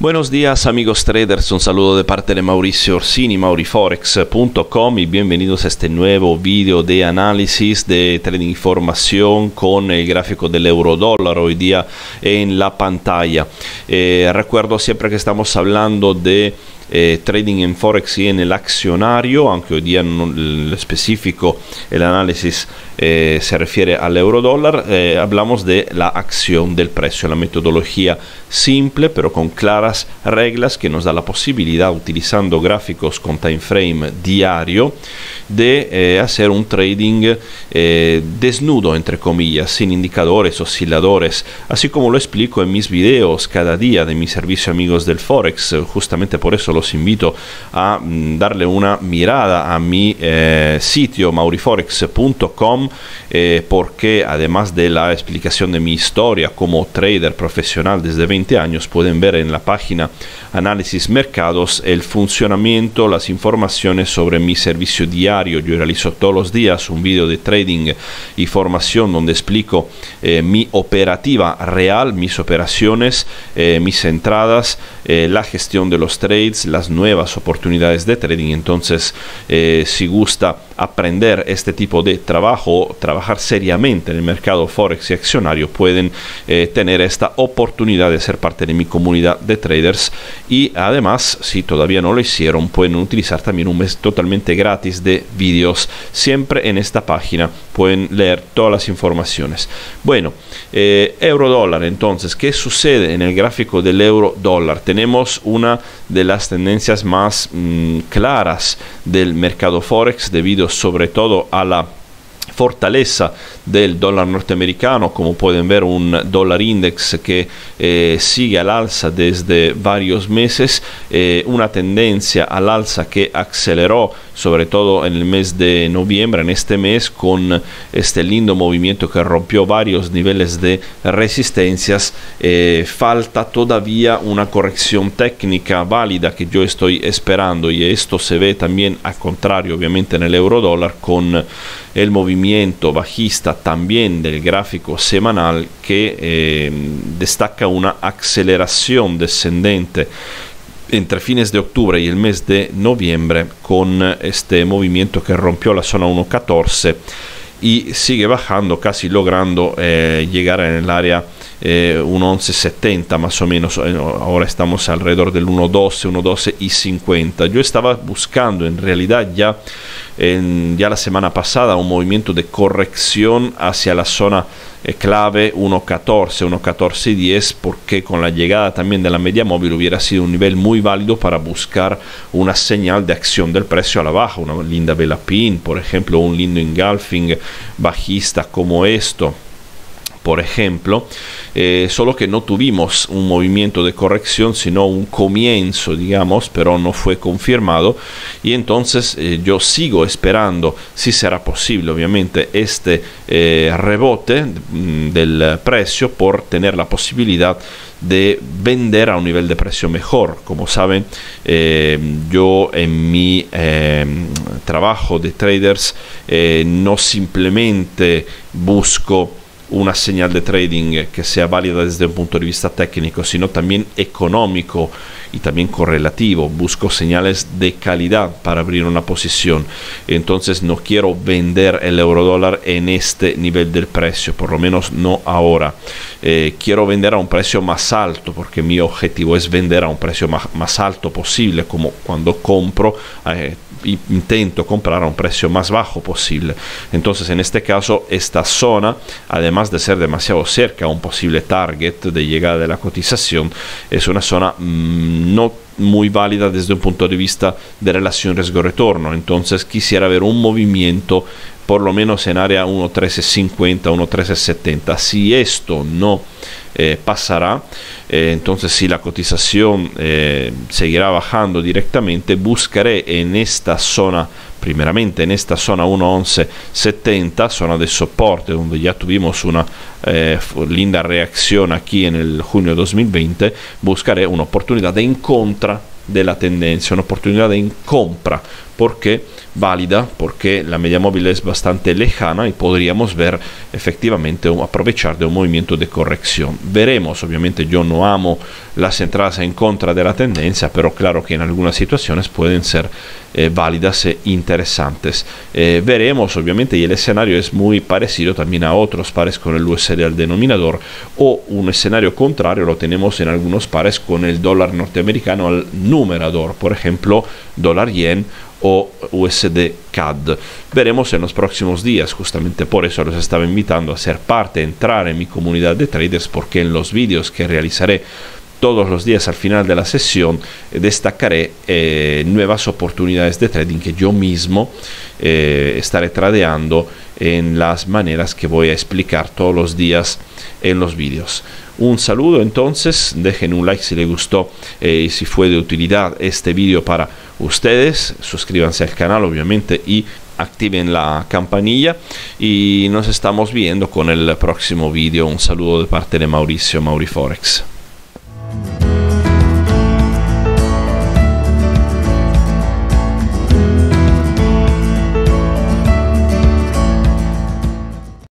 Buenos días amigos traders, un saludo de parte de Mauricio Orsini, mauriforex.com y bienvenidos a este nuevo video de análisis de trading información con el gráfico del euro dólar hoy día en la pantalla. Eh, recuerdo siempre que estamos hablando de eh, trading en Forex y en el accionario, aunque hoy día en el específico el análisis eh, se refiere al euro dólar, eh, hablamos de la acción del precio, la metodología simple pero con claras reglas que nos da la posibilidad, utilizando gráficos con time frame diario, de hacer un trading desnudo, entre comillas, sin indicadores, osciladores, así como lo explico en mis videos cada día de mi servicio amigos del Forex, justamente por eso lo los invito a mm, darle una mirada a mi eh, sitio mauriforex.com eh, porque además de la explicación de mi historia como trader profesional desde 20 años pueden ver en la página análisis mercados el funcionamiento, las informaciones sobre mi servicio diario. Yo realizo todos los días un video de trading y formación donde explico eh, mi operativa real, mis operaciones, mis entradas, la gestión de los trades, las nuevas oportunidades de trading. Entonces, eh, si gusta aprender este tipo de trabajo, trabajar seriamente en el mercado forex y accionario, pueden eh, tener esta oportunidad de ser parte de mi comunidad de traders y además, si todavía no lo hicieron, pueden utilizar también un mes totalmente gratis de vídeos siempre en esta página. Pueden leer todas las informaciones. Bueno, eh, euro dólar, entonces, ¿qué sucede en el gráfico del euro dólar? Tenemos una de las tendencias más mm, claras del mercado forex debido sobre todo a la fortaleza del dólar norteamericano, como pueden ver un dólar index que eh, sigue al alza desde varios meses, eh, una tendencia al alza que aceleró sobre todo en el mes de noviembre, en este mes, con este lindo movimiento que rompió varios niveles de resistencias. Eh, falta todavía una corrección técnica válida que yo estoy esperando y esto se ve también al contrario, obviamente, en el euro dólar con el movimiento bajista también del gráfico semanal que eh, destaca una aceleración descendente entre fines de octubre y el mes de noviembre con este movimiento que rompió la zona 1.14 y sigue bajando casi logrando eh, llegar en el área eh, 1.1170 más o menos, eh, ahora estamos alrededor del 1.12, 1.12 y 50. Yo estaba buscando en realidad ya, en, ya la semana pasada un movimiento de corrección hacia la zona eh, clave 1.14, 1.14 y 10 porque con la llegada también de la media móvil hubiera sido un nivel muy válido para buscar una señal de acción del precio a la baja, una linda vela pin, por ejemplo, un lindo engulfing bajista como esto por ejemplo, eh, solo que no tuvimos un movimiento de corrección, sino un comienzo, digamos, pero no fue confirmado. Y entonces eh, yo sigo esperando, si será posible, obviamente, este eh, rebote mm, del precio por tener la posibilidad de vender a un nivel de precio mejor. Como saben, yo en mi trabajo de traders no simplemente busco una señal de trading que sea válida desde un punto de vista técnico, sino también económico y también correlativo. Busco señales de calidad para abrir una posición. Entonces no quiero vender el euro dólar en este nivel del precio, por lo menos no ahora. Eh, quiero vender a un precio más alto porque mi objetivo es vender a un precio más, alto posible, como cuando compro. Eh, intento comprar a un precio más bajo posible. Entonces, en este caso, esta zona, además de ser demasiado cerca a un posible target de llegada de la cotización, es una zona mm, no muy válida desde un punto de vista de relación riesgo-retorno. Entonces, quisiera ver un movimiento por lo menos en área 1.1350, 1.1370. Si esto no eh, pasará, eh, entonces si la cotización eh, seguirá bajando directamente, buscaré en esta zona, primeramente en esta zona 1.1170, zona de soporte, donde ya tuvimos una linda reacción aquí en el junio 2020, buscaré una oportunidad de en contra de la tendencia, una oportunidad en compra porque válida, porque la media móvil es bastante lejana y podríamos ver efectivamente aprovechar de un movimiento de corrección. Veremos, obviamente yo no amo las entradas en contra de la tendencia, pero claro que en algunas situaciones pueden ser eh, válidas e interesantes. Eh, veremos, obviamente, y el escenario es muy parecido también a otros pares con el USD al denominador, o un escenario contrario lo tenemos en algunos pares con el dólar norteamericano al numerador, por ejemplo, dólar yen o USD CAD. Veremos en los próximos días, justamente por eso los estaba invitando a ser parte, a entrar en mi comunidad de traders, porque en los vídeos que realizaré todos los días al final de la sesión eh, destacaré eh, nuevas oportunidades de trading que yo mismo eh, estaré tradeando en las maneras que voy a explicar todos los días en los vídeos. Un saludo entonces, dejen un like si les gustó y si fue de utilidad este vídeo para ustedes, suscríbanse al canal obviamente y activen la campanilla y nos estamos viendo con el próximo vídeo. Un saludo de parte de Mauricio Mauriforex.